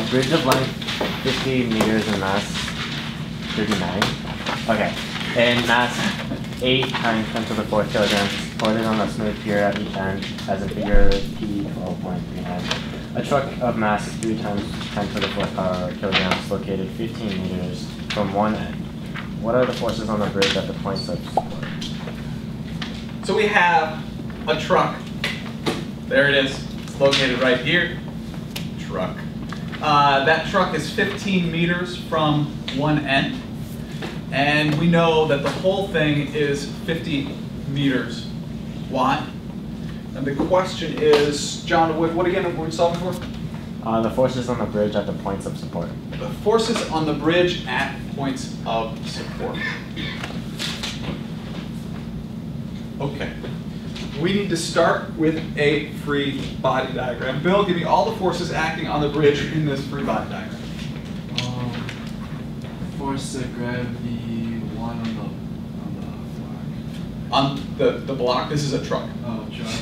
A bridge of length 50 meters and mass 39. Okay. And mass 8 times 10 to the 4th kilograms supported on a smooth pier at each end as in figure P12.39. A truck of mass 3 times 10 to the 4th power kilograms located 15 meters from one end. What are the forces on the bridge at the points of support? So we have a truck. There it is. It's located right here. Truck. Uh, that truck is 15 meters from one end. And we know that the whole thing is 50 meters wide. And the question is, John, what, what again are we solving for? Uh, the forces on the bridge at the points of support. The forces on the bridge at points of support. Okay. We need to start with a free body diagram. Bill, give me all the forces acting on the bridge in this free body diagram. Um, force of gravity, one on the on the block. On the, the block, this is a truck. Oh, truck.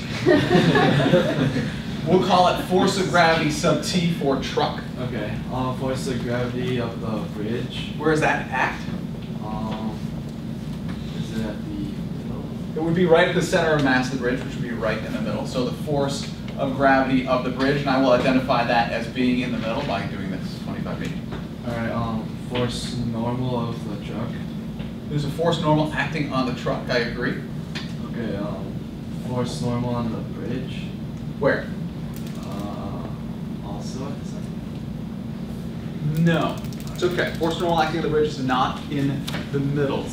We'll call it force of gravity sub T for truck. okay. Um, force of gravity of the bridge. Where is that act? Um, is it at the middle? It would be right at the center of mass of the bridge, which would be right in the middle. So the force of gravity of the bridge, and I will identify that as being in the middle by doing this 25 feet. All right. Um, force normal of the truck. There's a force normal acting on the truck, I agree. Okay. Um, force normal on the bridge. Where? Uh, also at the center. No. It's okay. Force normal acting on the bridge is not in the middle.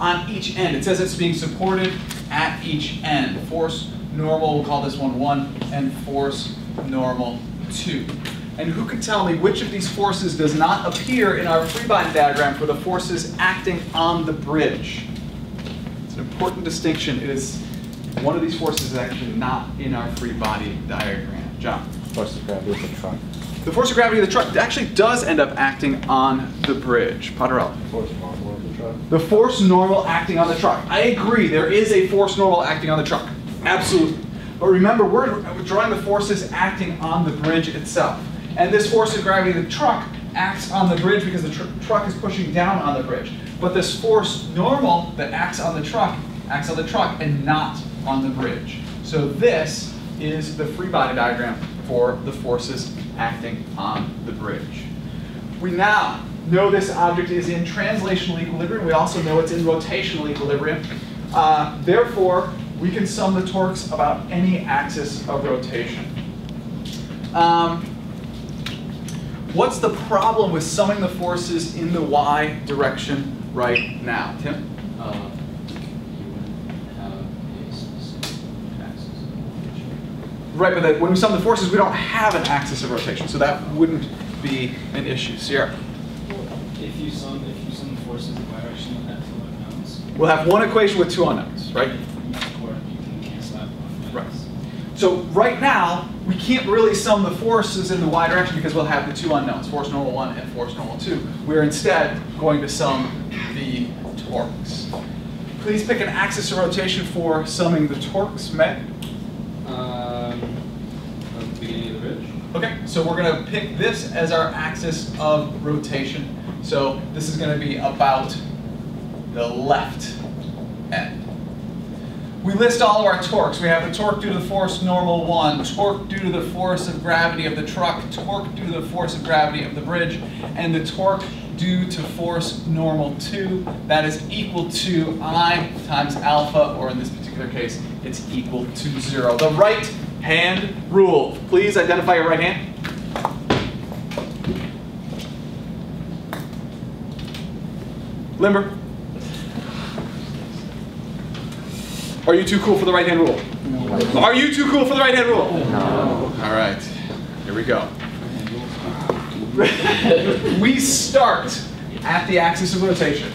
On each end. It says it's being supported at each end. Force normal, we'll call this one 1, and force normal 2. And who can tell me which of these forces does not appear in our free body diagram for the forces acting on the bridge? It's an important distinction. It is one of these forces is actually not in our free body diagram. John. Of gravity. The force of gravity of the truck actually does end up acting on the bridge. Potterella. Force normal of the truck. The force normal acting on the truck. I agree, there is a force normal acting on the truck. Absolutely. But remember, we're drawing the forces acting on the bridge itself. And this force of gravity of the truck acts on the bridge because the tr truck is pushing down on the bridge. But this force normal that acts on the truck acts on the truck and not on the bridge. So this is the free body diagram for the forces acting on the bridge. We now know this object is in translational equilibrium. We also know it's in rotational equilibrium. Uh, therefore, we can sum the torques about any axis of rotation. Um, what's the problem with summing the forces in the y direction right now? Tim? Uh, you wouldn't have a specific axis of rotation. Right, but that when we sum the forces, we don't have an axis of rotation, so that wouldn't be an issue. Sierra? If you sum, if you sum the forces in the y direction, you'll have two unknowns. We'll have one equation with two unknowns, right? Or you can cancel out one. Right. So right now, we can't really sum the forces in the y direction because we'll have the two unknowns, force normal 1 and force normal 2. We're instead going to sum the torques. Please pick an axis of rotation for summing the torques, Meg. Um, at the beginning of the bridge. Okay, so we're going to pick this as our axis of rotation. So this is going to be about the left end. We list all of our torques. We have the torque due to the force normal 1, torque due to the force of gravity of the truck, torque due to the force of gravity of the bridge, and the torque due to force normal 2. That is equal to I times alpha, or in this particular case, it's equal to 0. The right hand rule. Please identify your right hand. Limber. Are you too cool for the right hand rule? Are you too cool for the right hand rule? No. All right, here we go. we start at the axis of rotation.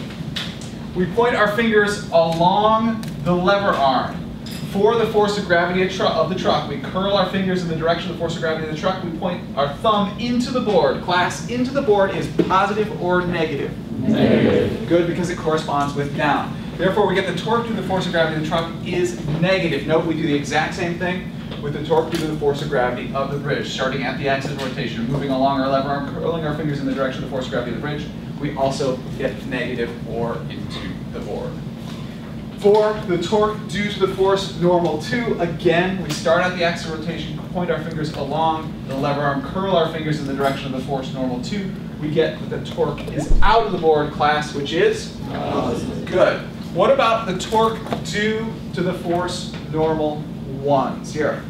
We point our fingers along the lever arm. For the force of gravity of, the truck, we curl our fingers in the direction of the force of gravity of the truck. We point our thumb into the board. Class, into the board is positive or negative? Negative. Good, because it corresponds with down. Therefore, we get the torque due to the force of gravity of the truck is negative. Note we do the exact same thing with the torque due to the force of gravity of the bridge, starting at the axis of rotation, moving along our lever arm, curling our fingers in the direction of the force of gravity of the bridge, we also get negative or into the board. For the torque due to the force normal 2, again, we start at the axis of rotation, point our fingers along the lever arm, curl our fingers in the direction of the force normal 2. We get that the torque is out of the board class, which is? Uh, good. What about the torque due to the force normal 1? Sierra.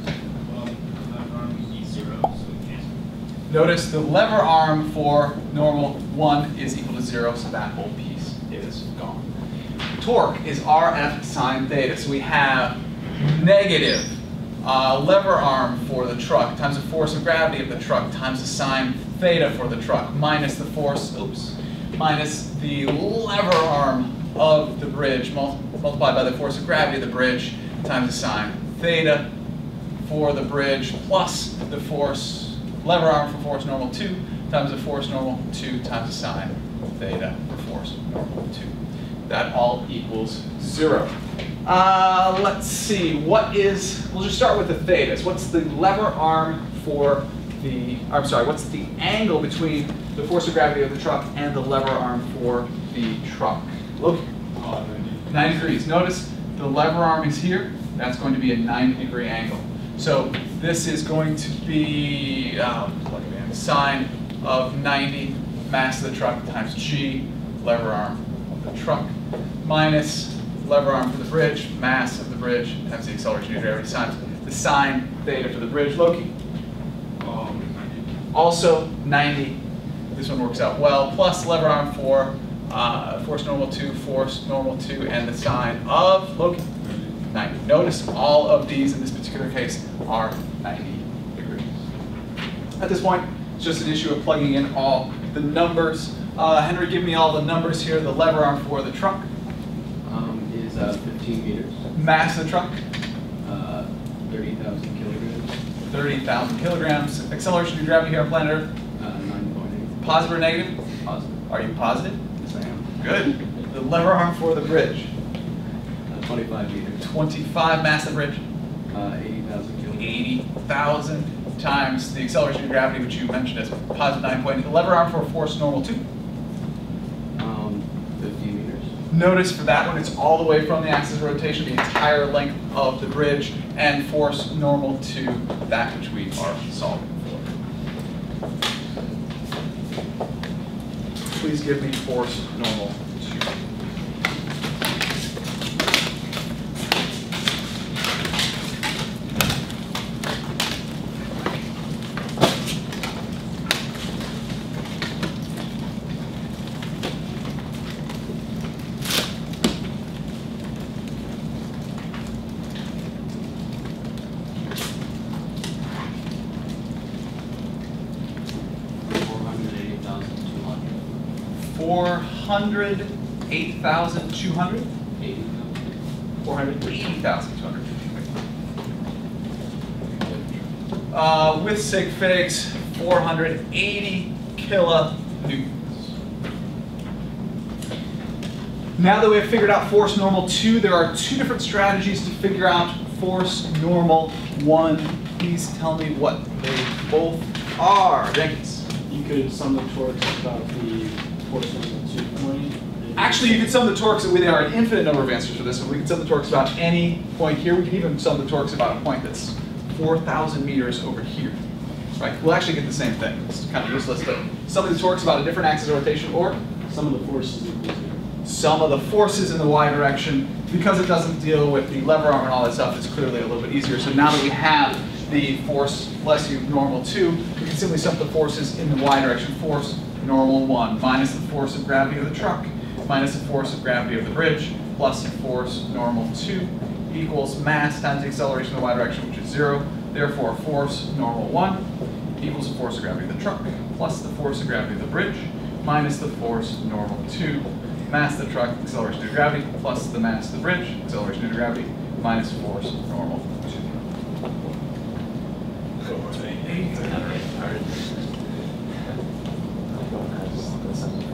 Well, that arm would be zero, so we can't. Notice the lever arm for normal 1 is equal to 0, so that whole piece is gone. Torque is RF sine theta, so we have negative uh, lever arm for the truck times the force of gravity of the truck times the sine theta for the truck minus the force, oops, minus the lever arm of the bridge mul- multiplied by the force of gravity of the bridge times the sine theta for the bridge plus the force, lever arm for force normal 2 times the force normal 2 times the sine theta for force normal 2. That all equals 0. Uh, let's see, what is, we'll just start with the thetas. What's the lever arm for the, I'm sorry, what's the angle between the force of gravity of the truck and the lever arm for the truck? Look, Oh, 90. 90 degrees. Notice the lever arm is here. That's going to be a 90 degree angle. So this is going to be um, sine of 90 mass of the truck times g lever arm the truck minus lever arm for the bridge, mass of the bridge times the acceleration due to gravity times the sine theta for the bridge. Loki, Um, also 90. This one works out well. Plus lever arm for uh, force normal 2, force normal 2, and the sine of Loki. 90. Notice all of these in this particular case are 90 degrees. At this point, it's just an issue of plugging in all the numbers. Uh, Henry, give me all the numbers here. The lever arm for the truck, Um, is uh, 15 meters, mass of the truck, uh, 30,000 kilograms, 30,000 kilograms. Acceleration due to gravity here on planet Earth, uh, 9.8. positive or negative? Positive. Are you positive? Yes, I am. Good. The lever arm for the bridge, Uh, 25 meters, 25 mass the bridge, uh, 80,000 kilograms. 80,000 times the acceleration of gravity, which you mentioned as positive 9.8. The lever arm for force normal 2. Um, 50 meters, Notice for that one, it's all the way from the axis of rotation, the entire length of the bridge, and force normal to that which we are solving for. Please give me force normal 408,200? Eighty thousand. 480,200. Uh, with sig figs, 480 kilonewtons. Now that we have figured out force normal 2, there are two different strategies to figure out force normal 1. Please tell me what they both are. Jenkins. You could sum the torques about the force of the. Actually, you could sum the torques, there are an infinite number of answers for this one. We can sum the torques about any point here. We can even sum the torques about a point that's 4,000 meters over here. Right, we'll actually get the same thing. It's kind of useless, but sum of the torques about a different axis of rotation or Sum of the forces sum of the forces in the y direction. Because it doesn't deal with the lever arm and all that stuff, it's clearly a little bit easier. So now that we have the force less u normal 2, we can simply sum the forces in the y direction. Force normal 1 minus the force of gravity of the truck minus the force of gravity of the bridge plus the force normal 2 equals mass times the acceleration in the y direction, which is 0. Therefore, force normal 1 equals the force of gravity of the truck plus the force of gravity of the bridge minus the force normal 2 mass of the truck, acceleration due to gravity, plus the mass of the bridge, acceleration due to gravity, minus force normal 2. Yes.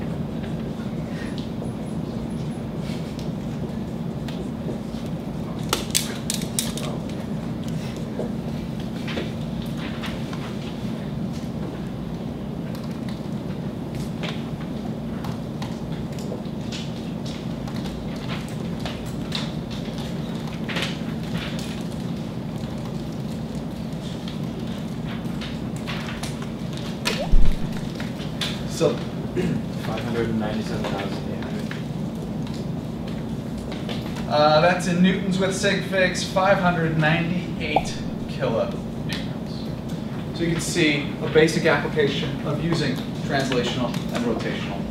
So Five hundred and ninety-seven thousand eight hundred. uh, that's in newtons with sig figs, 598 kilonewtons. So you can see a basic application of using translational and rotational